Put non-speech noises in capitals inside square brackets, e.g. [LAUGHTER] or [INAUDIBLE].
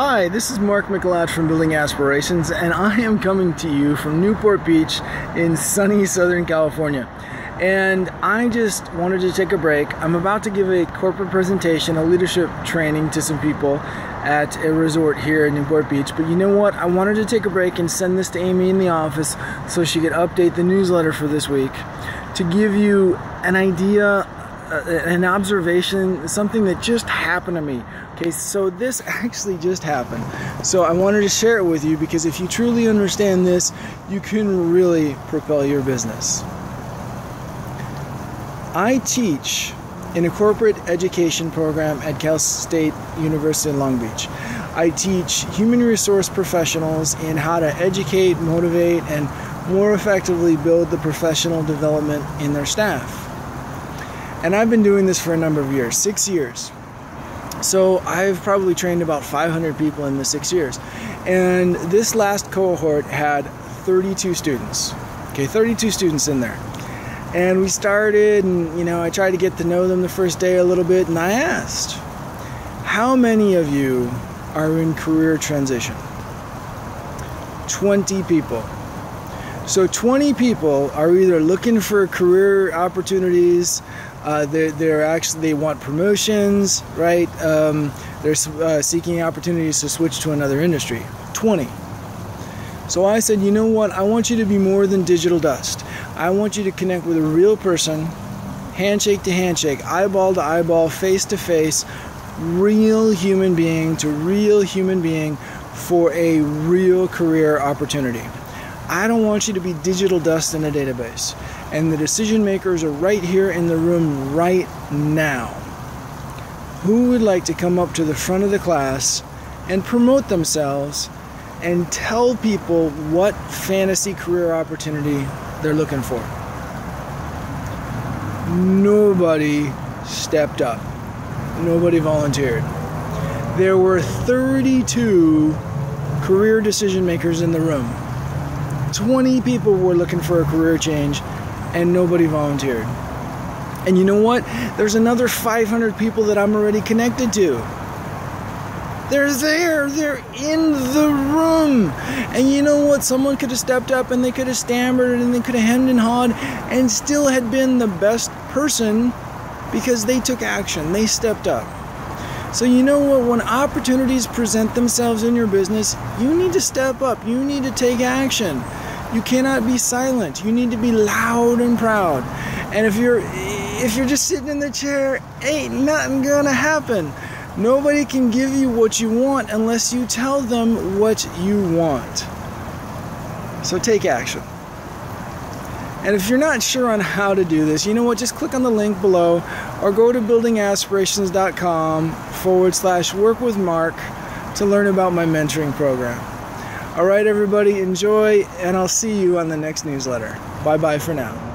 Hi, this is Mark Mikelat from Building Aspirations, and I am coming to you from Newport Beach in sunny Southern California. And I just wanted to take a break. I'm about to give a corporate presentation, a leadership training to some people at a resort here in Newport Beach. But you know what? I wanted to take a break and send this to Amy in the office so she could update the newsletter for this week to give you an idea an observation, something that just happened to me. Okay, so this [LAUGHS] actually just happened. So I wanted to share it with you because if you truly understand this, you can really propel your business. I teach in a corporate education program at Cal State University in Long Beach. I teach human resource professionals in how to educate, motivate, and more effectively build the professional development in their staff. And I've been doing this for a number of years, six years. So I've probably trained about 500 people in the six years. And this last cohort had 32 students. Okay, 32 students in there. And we started, and you know, I tried to get to know them the first day a little bit, and I asked, How many of you are in career transition? 20 people. So 20 people are either looking for career opportunities, uh, they're, they're actually they want promotions, right? Um, they're uh, seeking opportunities to switch to another industry. 20. So I said, you know what? I want you to be more than digital dust. I want you to connect with a real person, handshake to handshake, eyeball to eyeball, face to face, real human being to real human being for a real career opportunity. I don't want you to be digital dust in a database. And the decision makers are right here in the room right now. Who would like to come up to the front of the class and promote themselves and tell people what fantasy career opportunity they're looking for? Nobody stepped up. Nobody volunteered. There were 32 career decision makers in the room. 20 people were looking for a career change and nobody volunteered. And you know what? There's another 500 people that I'm already connected to. They're there. They're in the room. And you know what? Someone could have stepped up and they could have stammered and they could have hemmed and hawed and still had been the best person because they took action. They stepped up. So, you know what? When opportunities present themselves in your business, you need to step up. You need to take action. You cannot be silent. You need to be loud and proud. And if you're if you're just sitting in the chair, ain't nothing gonna happen. Nobody can give you what you want unless you tell them what you want. So take action. And if you're not sure on how to do this, you know what? Just click on the link below or go to buildingaspirations.com forward slash work with Mark to learn about my mentoring program. All right, everybody, enjoy, and I'll see you on the next newsletter. Bye bye for now.